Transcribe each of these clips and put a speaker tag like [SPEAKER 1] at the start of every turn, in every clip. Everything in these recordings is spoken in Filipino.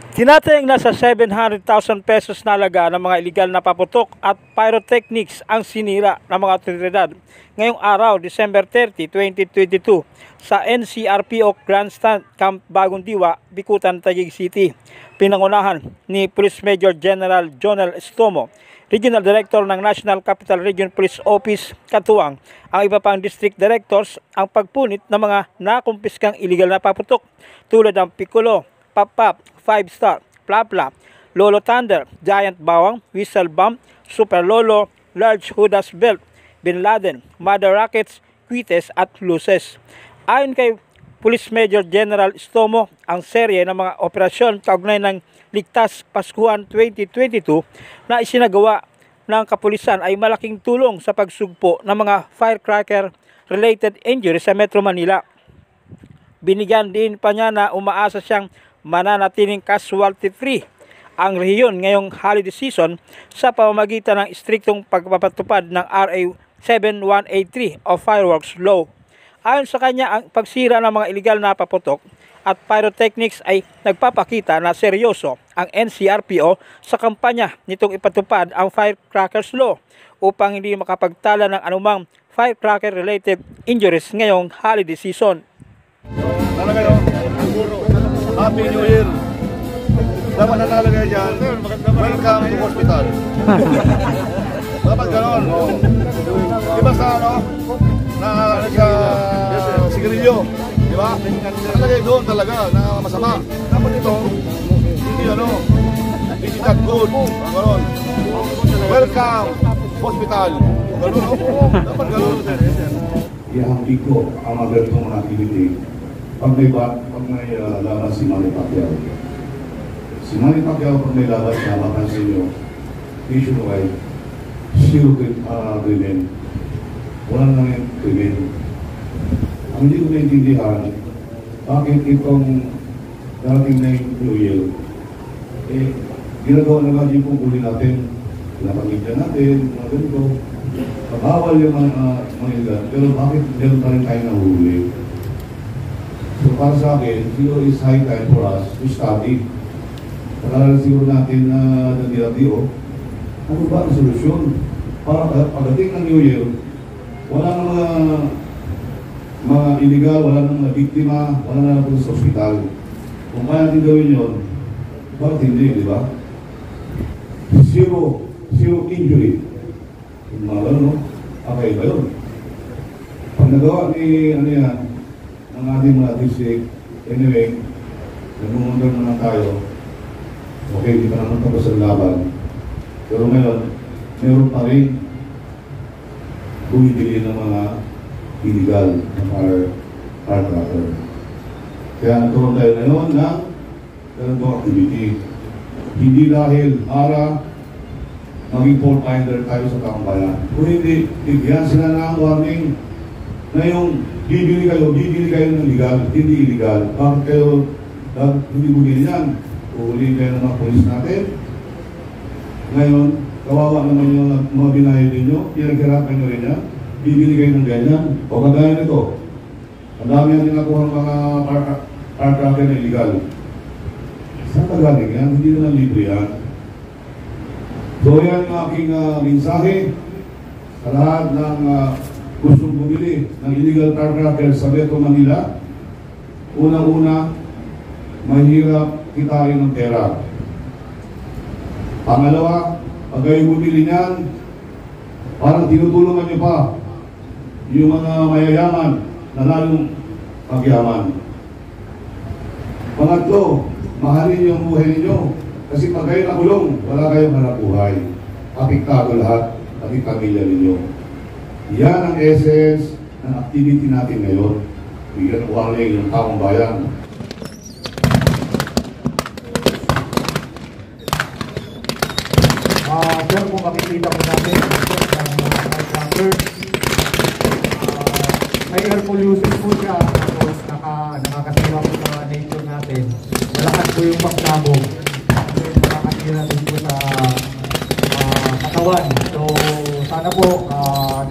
[SPEAKER 1] Tinatayang nasa 700,000 pesos na alaga ng mga illegal na paputok at pyrotechnics ang sinira ng mga otoridad ngayong araw, December 30, 2022 sa NCRPO Grandstand Camp Bagong Diwa, Bikutan, Taguig City. Pinangunahan ni Police Major General Jonel Estomo, Regional Director ng National Capital Region Police Office, Katuwang, ang iba pang District Directors ang pagpunit ng mga nakumpiskang illegal na paputok tulad ng Piccolo, Pap-Pap, 5 Star, Plap-Plap, Lolo Thunder, Giant Bawang, Whistle Bomb, Super Lolo, Large Hudas Belt, Bin Laden, Mother Rockets, Quites at Luces. Ayon kay Police Major General Stomo, ang serye ng mga operasyon kaugnay ng Ligtas Paskuhan 2022 na isinagawa ng kapulisan ay malaking tulong sa pagsugpo ng mga firecracker related injuries sa Metro Manila. Binigyan din pa niya na umaasa siyang mananatiling casualty free ang rehiyon ngayong holiday season sa pamamagitan ng striktong pagpapatupad ng RA 7183 o Fireworks Law. Ayon sa kanya, ang pagsira ng mga illegal na paputok at pyrotechnics ay nagpapakita na seryoso ang NCRPO sa kampanya nitong ipatupad ang Firecrackers Law upang hindi makapagtala ng anumang firecracker related injuries ngayong holiday season.
[SPEAKER 2] Talaga. Happy New Year. Dapat na nakalagay dyan, welcome to hospital. Dapat ganon. Oh. Di ba sa ano, na nagka sigarilyo, di ba? Nakalagay doon talaga na masama. Dapat ito, hindi ano, hindi that good. Ganon. Welcome hospital. Ganon, no? Dapat ganon.
[SPEAKER 3] ihahambing ko ang mga ganitong activity pag may, pag may uh, laban si Manny Pacquiao. Si Manny Pacquiao pag may laban siya, mapansin nyo, nationwide, zero uh, krimen. Walang nang krimen. Ang hindi ko naintindihan, bakit itong darating na yung New Year, eh, ginagawa na nga yung pungkuli natin, pinapamilya natin, mga ganito, Bawal yung mga, mga ilan, pero bakit meron pa rin tayo nahuli? Para sa akin, siguro is high time for us to study. Pag-aaral siguro natin na uh, DRDO, ano ba ang solusyon? Para uh, pagdating ng New Year, wala nang mga mga illegal, wala nang mga biktima, wala nang punta sa ospital. Kung kaya natin gawin yun, bakit hindi, di ba? Zero, zero injury. Yung mga gano'n, no? Okay ba yun? Pag nagawa ni, ano yan, ng ating mga district, anyway, nagmumundar naman tayo, okay, hindi pa naman tapos ang laban. Pero ngayon, meron pa rin bumibili ng mga illegal na fire, firecracker. Kaya nagkaroon tayo ngayon ng ganitong activity. Hindi dahil para maging fault finder tayo sa taong bayan. Kung hindi, bigyan sila ng warning na yung bibili kayo, bibili kayo ng legal, hindi illegal. Bakit kayo uh, hindi bumili yan? Uuli kayo ng mga polis natin. Ngayon, kawawa naman yung mga binayad ninyo, pinaghirapan nyo rin yan, bibili kayo ng ganyan. O kagaya nito, ang dami ang ninakuha ng mga firecracker na illegal. Saan ka galing yan? Hindi naman libre yan. So yan ang aking uh, mensahe sa lahat ng uh, gustong bumili ng illegal firecracker sa Metro Manila. Una-una, mahirap kitain ng pera. Pangalawa, pag kayo bumili niyan, parang tinutulungan niyo pa yung mga mayayaman na lalong pagyaman. Pangatlo, mahalin yung buhay ninyo kasi pag kayo nakulong, wala kayong hanap buhay. Apektado lahat, pati pamilya ninyo. Yan ang essence ng activity natin ngayon. Bigyan ng warning ng taong bayan.
[SPEAKER 4] Uh, sir, kung makikita po natin, ang mga firecrackers, uh, may air pollution po siya, tapos naka, nakakasama po sa nature natin. Malakas po yung pagsabog nakakatira din po sa uh, katawan. So, sana po, uh,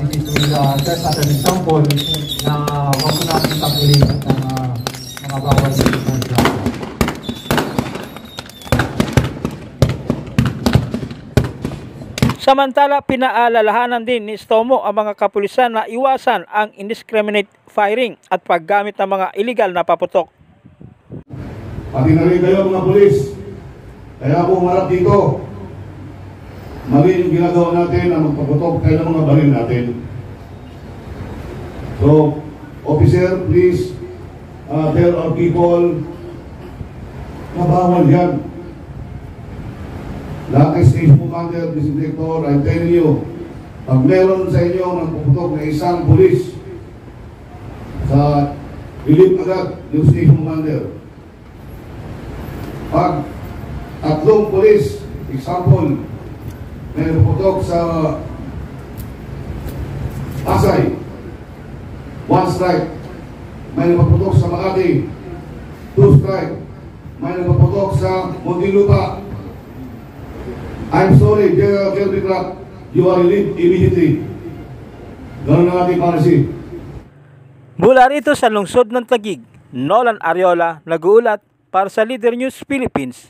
[SPEAKER 4] uh, just as an example na huwag ko natin tapulit ng uh, ah, mga bawal sa ibang.
[SPEAKER 1] Samantala, pinaalalahanan din ni Stomo ang mga kapulisan na iwasan ang indiscriminate firing at paggamit ng mga illegal na paputok.
[SPEAKER 3] Pati na rin kayo mga pulis, kaya po umarap dito. Mali yung ginagawa natin ang magpaputok kaya ng mga baril natin. So, officer, please uh, tell our people na bawal yan. Ng station commander, disinfector, I'm telling you, pag meron sa inyo nagpuputok na isang pulis sa ilip agad yung station commander, pag tatlong polis, example, may naputok sa Pasay, one strike. May naputok sa Makati, two strike. May naputok sa Muntinlupa. I'm sorry, General Kelvin Rapp, you are relieved immediately. Ganun ang ating policy.
[SPEAKER 1] Mula rito sa lungsod ng Tagig, Nolan Ariola, nag-uulat para sa Leader News Philippines.